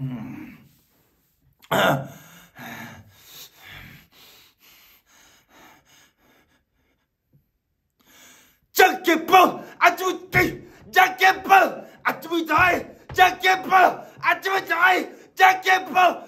嗯，张金宝，阿朱弟，张金宝，阿朱弟，张金宝，阿朱弟，张金宝。